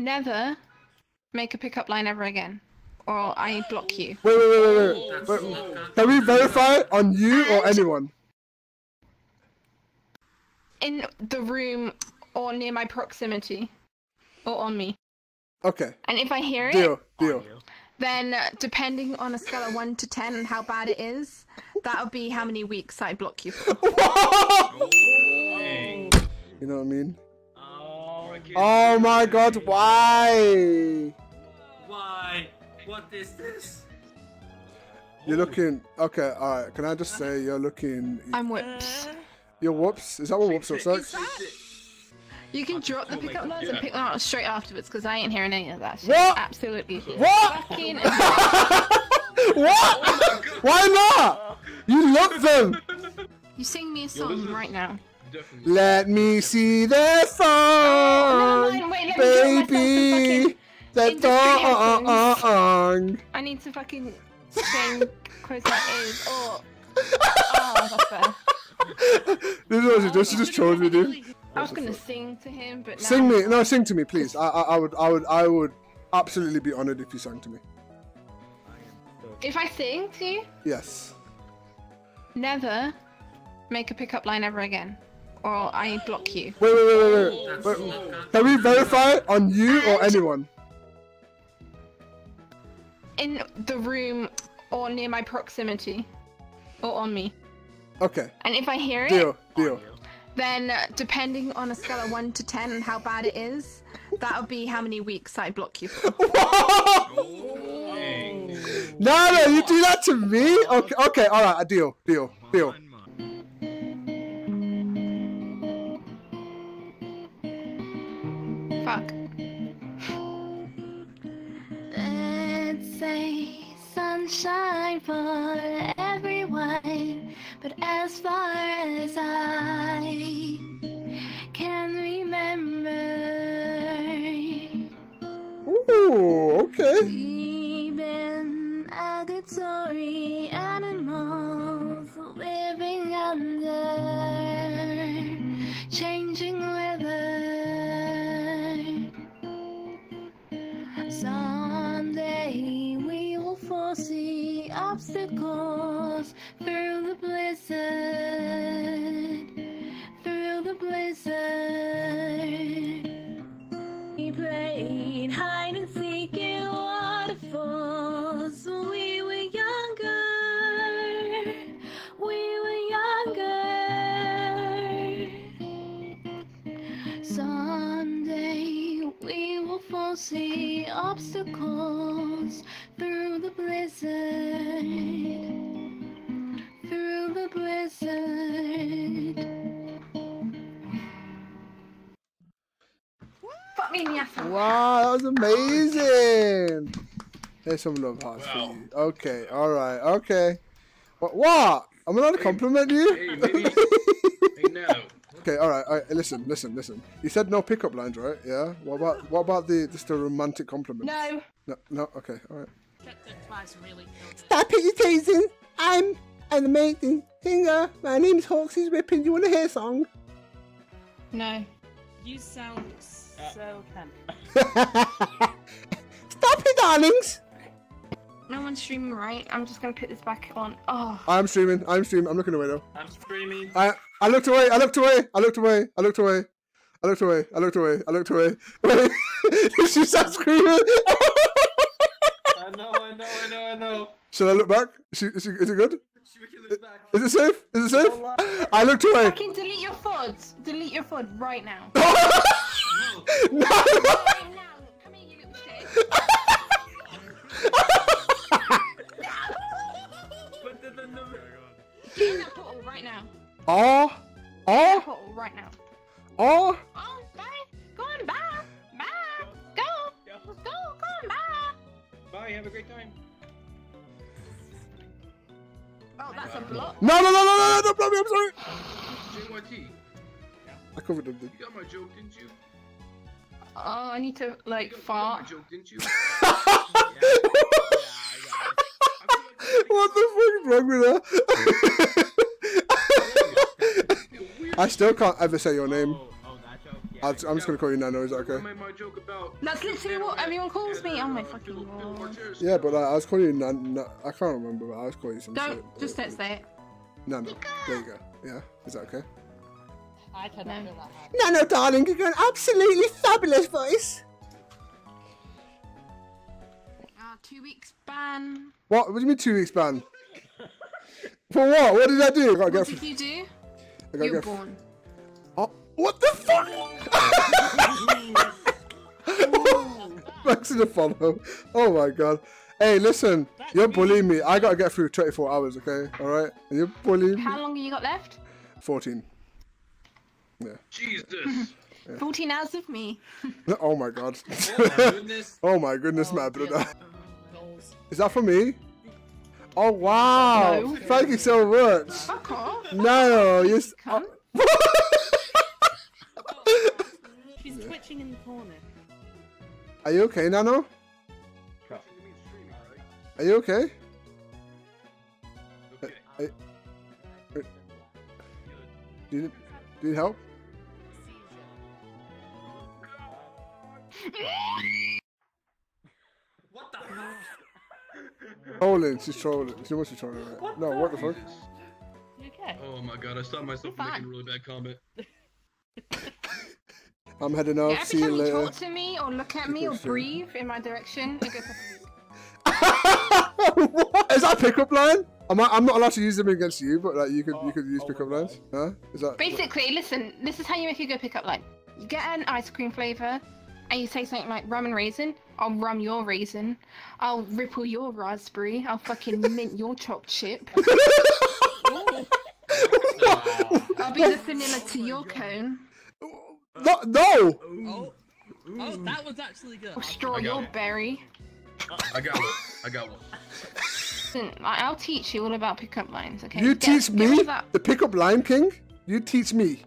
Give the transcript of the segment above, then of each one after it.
Never make a pickup line ever again, or I block you. Wait, wait, wait, wait, wait. wait. Can we verify on you or anyone? In the room or near my proximity, or on me. Okay, And if I hear it, deal, deal. then uh, depending on a scale of 1 to 10 and how bad it is, that'll be how many weeks I block you for. You know what I mean? Oh, my god, why? Why? What is this? You're looking. Okay, alright. Can I just say you're looking. I'm whips. Uh, you're whoops? Is that what whoops looks like? You can drop the pickup lines and pick them up straight afterwards because I ain't hearing any of that shit. What? Absolutely. What? Fucking what? Why not? You love them. You sing me a song right now. Let me see their Oh, song, never mind, wait, let me get myself some baby. fucking The song. I need to fucking sing close my ears or. Oh, oh that's better. This is what she does. Just trolls me, dude. I was gonna sing to him, but now Sing me, no, sing to me, please. I, I, I would, I would, I would absolutely be honored if you sang to me. If I sing to you, Yes. never make a pickup line ever again, or I block you. Wait, wait, wait, wait, wait. wait. Can we verify on you or anyone? In the room or near my proximity, or on me. Okay, And if I hear it, deal, deal. then uh, depending on a scale of 1 to 10 and how bad it is, that'll be how many weeks I block you for. No, no, you do that to me? Okay, okay, all right, deal, deal, deal. Fuck. Let's say sunshine for everyone, but as far foresee obstacles through the blizzard, through the blizzard. We played hide and seek in waterfalls when we were younger. We were younger. Someday we will foresee obstacles blizzard. Through the blizzard. Fuck me in the ass. Wow, that was amazing. There's some love hearts for you. Okay, all right, okay. What? What? I'm allowed to compliment you? Hey, maybe. hey, no. Okay, all right, all right. Listen, listen, listen. You said no pickup lines, right? Yeah. What about what about the just a romantic compliment? No. No. No. Okay. All right. Twice really. Stop it, you teasing. I'm an amazing singer. My name's Hawks is Rippin. You want to hear a song? No. You sound so camp. Stop it, darlings. No one's streaming right. I'm just gonna put this back on. Oh. I'm streaming. I'm streaming. I'm looking away though. I'm screaming. I I looked away. I looked away. I looked away. I looked away. I looked away. I looked away. I looked away. Wait. she starts screaming. I know, I know, I know, Should I look back? Is, she, is, is it good? She wicked looks back. Is it safe? Is it safe? I looked away. I can delete your FUDs. Delete your FUD right now. No. no. right now. Come here, you little shit. But the, the, the, Get in that portal right now. Oh. Get in that Oh. portal right now. Oh. Oh, have a great time. Oh, that's a block. No, no, no, no, no, no, don't blow me. I'm sorry. JYT, I covered them. dude. you got my joke, didn't you? Oh, I need to, like, You got, you got fart. my joke, didn't you? what the fuck is wrong with her? I still can't ever say your name. Oh, I'm just gonna call you Nano. Is that okay? Remember my joke about That's literally what everyone calls me. Oh my fucking Build- build god. Yeah, but like, I was calling you Nan. Na- I can't remember. But I was calling you some Don't shit. just don't say it. Nano. There you go. Yeah. Is that okay? I cannot No. feel that hard. Nano, darling, you got an absolutely fabulous voice. Ah, two weeks ban. What? What do you mean two weeks ban? For what? What did I do? I gotta What get. did you do? I gotta You were get. born. Oh, what the fuck? Thanks for the follow. Oh my god. Hey, listen, you're bullying me. I gotta get through 24 hours, okay? Alright? You're bullying me. How long have you got left? 14. Yeah. Jesus. 14 hours of me. Oh my god. oh my goodness. oh my goodness, my oh, brother. Is that for me? Oh wow! No. Thank you so much. Fuck off. No, you. s- Cunt. Twitching in the corner. Are you okay, Nano? Are you okay? Okay. Are, do you, do you help? What the? Trolling. She's trolling. She must be trolling, right? No, what the fuck? You okay? Oh my god, I stopped myself from making a really bad comment. I'm heading off. Every See you time you later. talk to me or look at me or breathe in my direction, it goes what? Is that a pickup line? I'm, I'm not allowed to use them against you, but like you could you oh, could use oh pickup lines. Huh? Is that? Basically, listen, this is how you make a good pickup line. You get an ice cream flavour, and you say something like rum and raisin. I'll rum your raisin. I'll ripple your raspberry. I'll fucking mint your chopped chip. I'll be the vanilla to your cone. No, no. Oh, oh, that was actually good. Or straw I got your berry. I got one. I got one. Listen, I'll teach you all about pickup lines, okay? You Get- teach me the pickup line king. You teach me.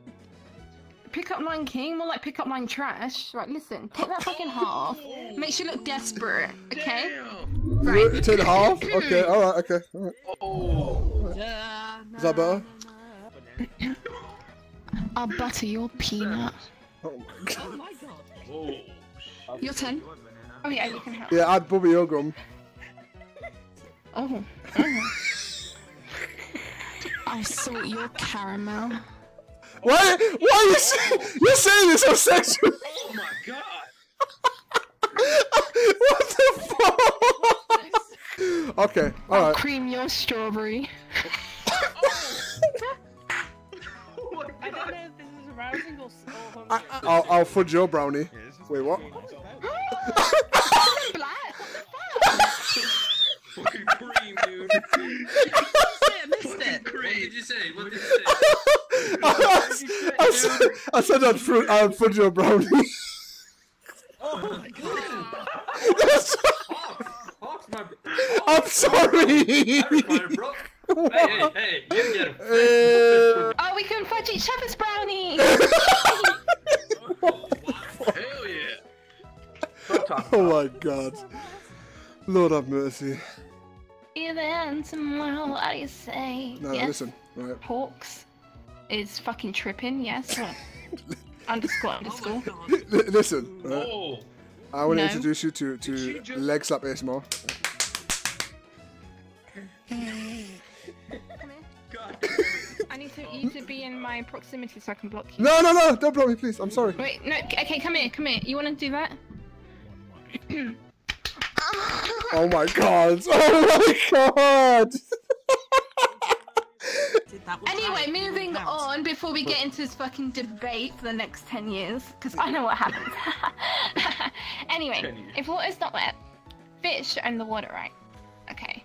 Pickup line king, more like pickup line trash. Right, listen, take that fucking half. Makes you look desperate, okay? Damn. Right. Two and a half. Okay. All right. Okay. All right. Oh. Is that better? I'll butter your peanut. Oh, oh my god. Oh my god. Whoa. Your turn. Oh yeah, you can help. Yeah, add Bubba your gum. Oh. oh. I'll salt your caramel. Why? Why are you saying? You're saying this so sexual. Oh my god. what the fuck? Okay. All I'll right. cream your strawberry. If this is arousing or, s- or I, hungry. I'll, I'll fudge your brownie. Wait, what? Fucking cream, dude. I missed it. What did you say? What did you say? I said, I said I'd, fru- I'd fudge your brownie. Oh my god. That's- Hawks. Hawks, my bro. I'm sorry. Everybody, bro. Hey, hey, hey. You get him. Uh, Oh, we can fudge each other's brownie. Hell yeah. oh my god. Lord have mercy. Even tomorrow, what do you say? No, yes. listen. Right. Hawks is fucking tripping. Yes. underscore Oh underscore. god. L- listen. Right. Oh. I want to introduce you to, Did she to just- Leg Slap ASMR. God. I need to, you to be in my proximity so I can block you. No, no, no. Don't block me, please. I'm sorry. Wait, no. Okay, come here, come here. You want to do that? Oh my god. Oh my god. Did that was Anyway, moving on before we get into this fucking debate for the next 10 years, because I know what happens. anyway, if water's not wet, fish are in the water, right? Okay.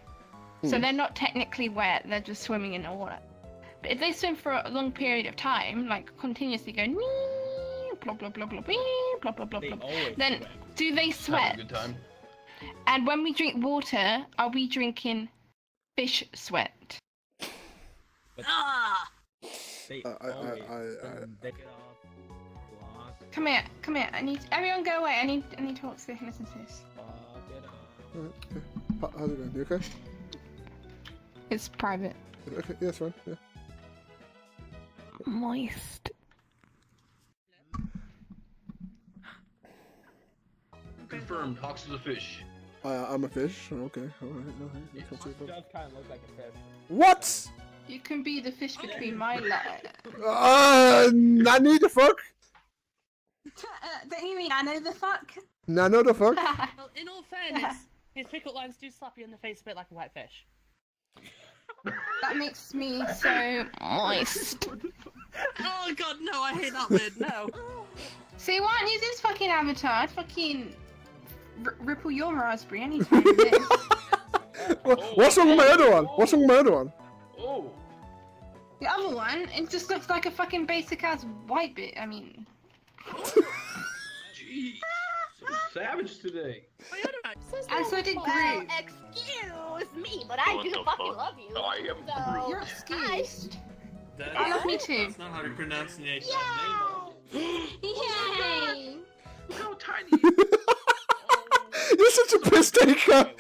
So hmm. they're not technically wet, they're just swimming in the water. But if they swim for a long period of time, like continuously go, "Nee," blah blah blah blah blah blah blah blah They blah, then sweat. do they Have a sweat? good time. And when we drink water, are we drinking fish sweat? Ah! They uh, I- I- always I- I- take it off, wash, Come here, come here. I need everyone go away. I need I need to talk to listen to this. fuck. Alright, okay. How- How's it going? You okay? It's private. Okay, yeah, it's fine. Yeah. Moist. Confirmed. Hawks is a fish. I, I'm a fish. Okay, alright, alright. that's not. Does kind of look like a fish. What? You can be the fish between my legs. Uh, Nanny the fuck? Uh, don't you mean I know the fuck? Nano the fuck? Well, in all fairness, his pickup lines do slap you in the face a bit like a wet fish. that makes me so moist. Oh god, no, I hate that word, no. See, why don't you use this fucking avatar? I'd fucking r- ripple your raspberry anytime. this. What- What's wrong with my other one? What's wrong with my other one? Oh. the other one, it just looks like a fucking basic ass white bit. I mean, Gee. So savage today. and so did Groove. excuse me, but I do fucking love you. I am So, You're excused. That- I love me too. That's not how to pronounce the name. Oh Yay! Look how tiny. You're such a piss uh, taker.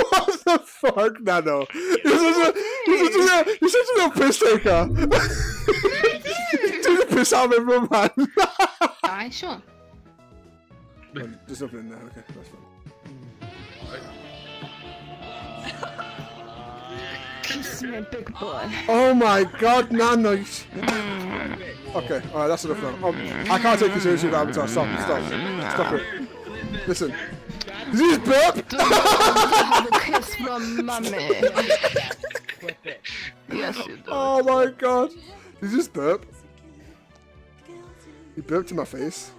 what the fuck, Nano? You're such a, you're such a, you're such a little piss taker. Take the piss out of everyone, man. Aye, sure. There's nothing in there. Okay, that's fine. Kiss me, big boy. Oh my god, Nano. you Okay, alright, that's enough now. Um, I can't take you seriously with Avatar. Stop, stop. Stop it. Listen. Is this burp? Have a kiss from mummy. Clip. Yes, you do. Oh my god. Did you just burp? You burped in my face.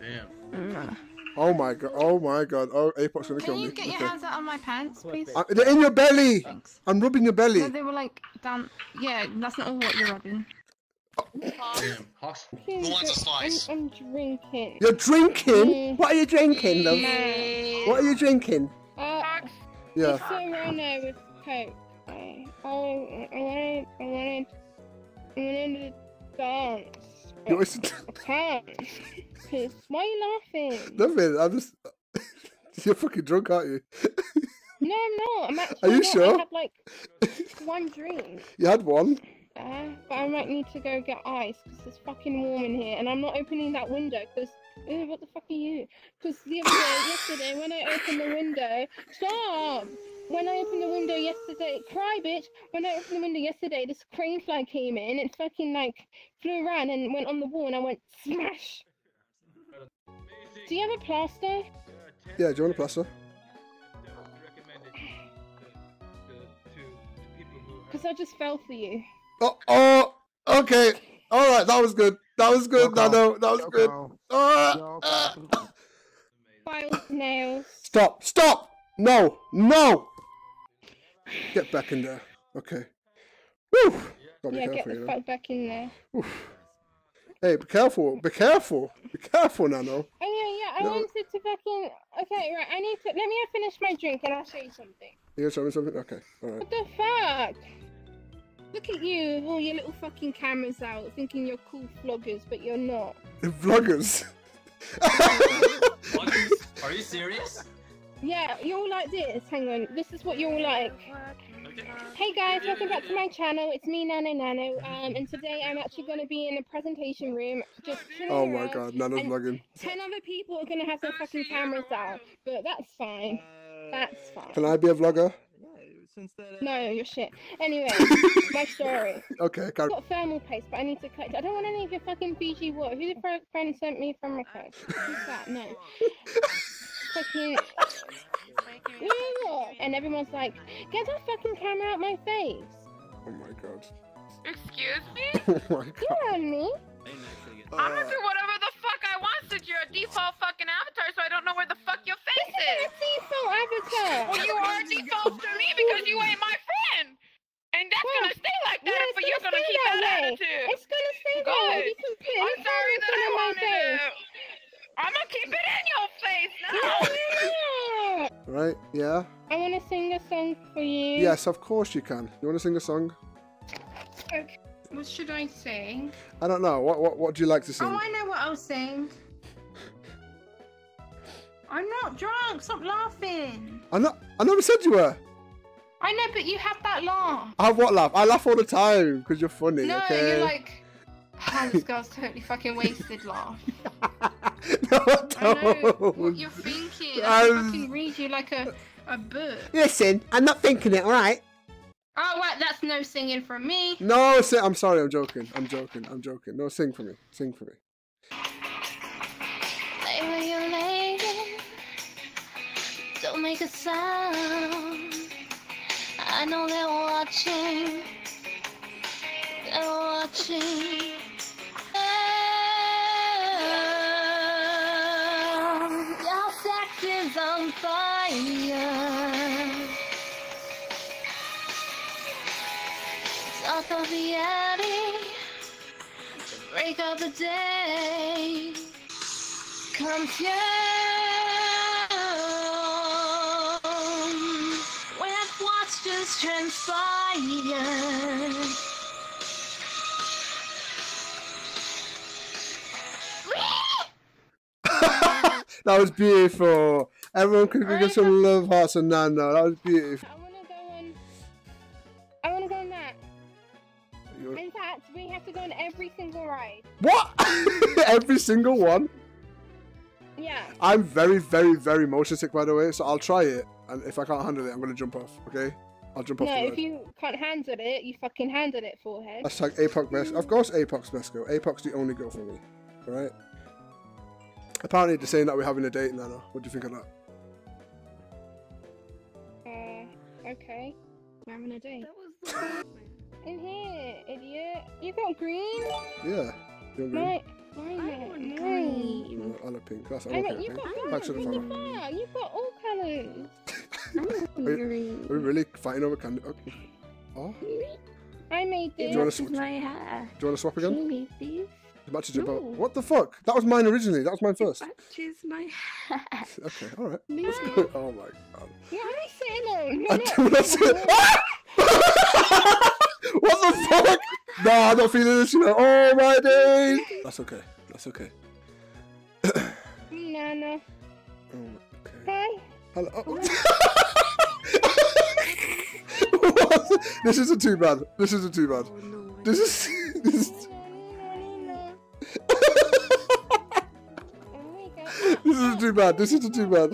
Damn. Oh my god. Oh my god. Oh, Apoc's gonna kill Can me. you get your hands out of my pants, please? Uh, they're in your belly. Thanks. I'm rubbing your No, belly. they were like down. Yeah, that's not all what you're rubbing. Damn. Hawks. Who wants a slice? I'm, I'm drinking. You're drinking? Mm. What are you drinking, love? What are you drinking? Uh, Yeah. It's a Rona with Coke. I, I, I wanted, I wanted, I wanted to dance. You but always- I can't. why are you laughing? Nothing. I'm just. You're fucking drunk, aren't you? No, I'm not. I'm actually Are you not. sure? I had like one drink. You had one. Uh, but I might need to go get ice because it's fucking warm in here, and I'm not opening that window because. What the fuck are you? Because the other day, yesterday, when I opened the window, stop! When I opened the window yesterday, cry bitch! When I opened the window yesterday, this crane fly came in It fucking like flew around and went on the wall, and I went smash. Do you have a plaster? Yeah, do you want a plaster? Because I just fell for you. Oh, oh, okay. All right, that was good. That was good, Nano. That was good. Ah, ah. Files, nails. Stop, stop. No, no. Get back in there. Okay. Woo. Yeah, get careful, the fuck back in there. Hey, be careful. Be careful. Be careful, Nano. Oh yeah, yeah. I No. wanted to fucking. Okay, right. I need to. Let me finish my drink and I'll show you something. You gonna show me something? Okay. All right. What the fuck? Look at you, all your little fucking cameras out, thinking you're cool vloggers, but you're not. Vloggers. Are you serious? Yeah, you're all like this. Hang on, this is what you're all like. Hey guys, welcome back to my channel. It's me, Nano Nano, um, and today I'm actually going to be in the presentation room, just Oh my god, Nano's vlogging. Ten other people are going to have their fucking cameras out, but that's fine. That's fine. Can I be a vlogger? No, you're shit. Anyway, my story. Okay, I've got thermal paste, but I need to collect. I don't want any of your fucking Fiji water. Who the fuck friend sent me from request? Who's that? No. fucking. Yeah. And everyone's like, get that fucking camera out my face. Oh my god. Excuse me? Oh my god. Yeah, me. I'm gonna do uh. whatever the fuck I want since you're a default fucking avatar, so I don't know where the fuck your face is. Default avatar. Well, you are default to me because you ain't my friend. And that's Well, gonna stay like that yeah, if you're gonna gonna keep that that, attitude. It's gonna stay Good. there. You can put I'm sorry camera that I wanted to. I'm gonna keep it in your face now. Right? Yeah? I want to sing a song for you. Yes, of course you can. You want to sing a song? Okay. What should I sing? I don't know. What what what do you like to sing? Oh, I know what I'll sing. I'm not drunk. Stop laughing. I'm not. I never said you were. I know, but you have that laugh. I have what laugh? I laugh all the time because you're funny. No, okay. you're like, God, this girl's totally fucking wasted, laugh. no, I don't. what I can um, fucking read you like a, a book. Listen, I'm not thinking it, alright? Oh, right, that's no singing from me. No, sing. I'm sorry, I'm joking. I'm joking. I'm joking. No, sing for me. Sing for me. Lay where you're. Don't make a sound. I know they're watching. They're watching. Talk of the alley to break up the day comes you when I've watched that was beautiful. Everyone can give us some love hearts and Nano. That was beautiful. I wanna go on. I wanna go on that. You- In fact, we have to go on every single ride. What? Every single one. Yeah. I'm very, very, very motion sick, by the way, so I'll try it. And if I can't handle it, I'm gonna jump off. Okay? I'll jump off No, the if you can't handle it, you fucking handle it, forehead. Hashtag APOC best. Of course, APOC's best girl. APOC's the only girl for me. Alright? Apparently, they're saying that we're having a date, Nana. What do you think of that? Uh, okay. We're having a date. In here, idiot. You got green? Yeah. You agree? No, no, no, no. No, I love pink. That's, I'm I okay mean, with you pink. got Thanks for the green. follow. What the fuck? You've got all colours. I'm are we, are we really fighting over candy? Okay. Oh, do I made you this. want to swap? Do my hair. Do you want to swap She again? made these. About to jump out. No. What the fuck? That was mine originally. That was mine first. Matches my hair. Okay, alright. No. oh my god. You're not sitting on. I do not see Ah! What the fuck? No, I'm not feeling this, you know. Oh my days. That's okay. That's okay. No, no. Oh, okay. Hi. Hello. What? this isn't too bad. This isn't too bad. Oh no. This is. This is. Oh, this isn't too bad. This isn't too bad.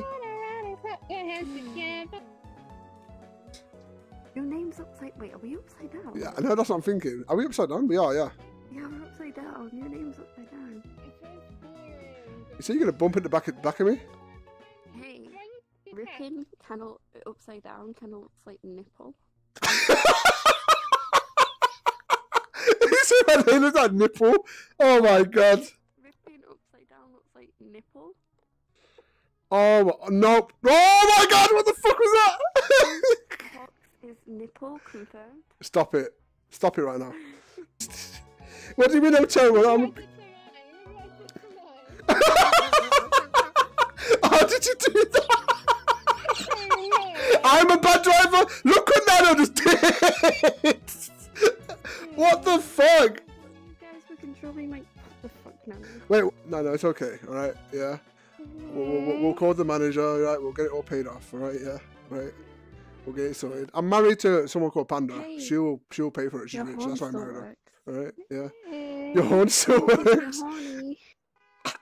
Wait, are we upside down? Yeah, I know that's what I'm thinking. Are we upside down? We are, yeah. Yeah, we're upside down. Your name's upside down. You say you're gonna bump into the back, back of me? Hey, ripping kind of upside down kind of looks like nipple. you say my name is that nipple? Oh my god. Ripping upside down looks like nipple. Oh my- nope. Oh my god, what the fuck was that? Fox is nipple confirmed. Stop it. Stop it right now. what do you mean I'm terrible? I'm... How did you do that? I'm a bad driver. Look what Nano just did. what the fuck? You guys were controlling my. What the fuck now? Wait, no, no, it's okay. All right, yeah. We'll, we'll, we'll- we'll call the manager. All right, we'll get it all paid off. All right, yeah, all right. We'll get it sorted. I'm married to someone called Panda. Hey. She'll she'll pay for it. She's Your rich. That's why I married her. All right, yeah. Your horn still Oh, works.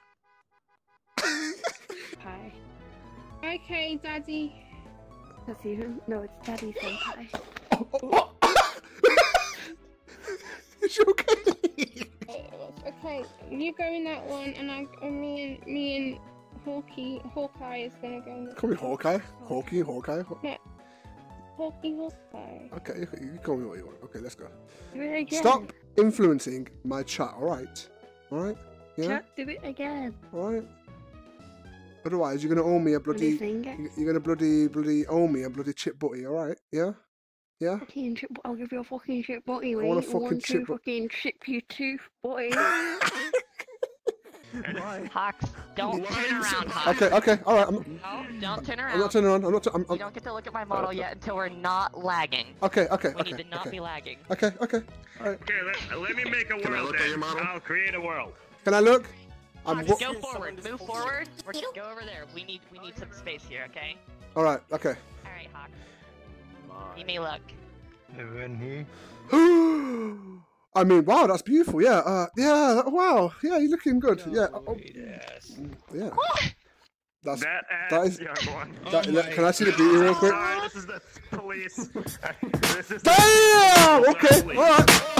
Hi. Okay, Daddy. That's you. No, it's Daddy Senpai. Is she okay? Okay, you go in that one, and I, and me and me and Hawkeye, Hawkeye is gonna go in Call me Hawkeye. Hawkeye, Hawkeye. Hawkeye, Hawkeye. Okay, you, you call me what you want. Okay, let's go. Do it again. Stop influencing my chat. All right, all right, yeah, Chat, do it again. all right. Otherwise, you're gonna owe me a bloody. Bloody you- You're gonna bloody bloody owe me a bloody chip butty. All right, yeah, yeah. Fucking chip. I'll give you a fucking chip butty. I want a mate. fucking One, chip two, fucking chip you two butty. Hawks, don't turn around, Hawks. Okay, okay, all right. No, don't turn around. I'm not turning around. I'm not. T- I'm, You I'm, don't get to look at my model yet until we're not lagging. okay, okay, We okay, need to not okay, be lagging. okay, okay. All right. Okay, let, let me make a world. Can I world look at your model? I'll create a world. Can I look? I'm. Hawks, go forward. Move forward. We're, go over there. We need we need some space here, okay? All right. Okay. All right, Hawks. You may look. I mean, wow, that's beautiful. Yeah, uh, yeah, wow, yeah, you're looking good. Yeah, oh, yeah. That's That ass, that is. yeah, go on. can I see the beauty real quick? Sorry, this is the police. this is Damn. Okay. All right.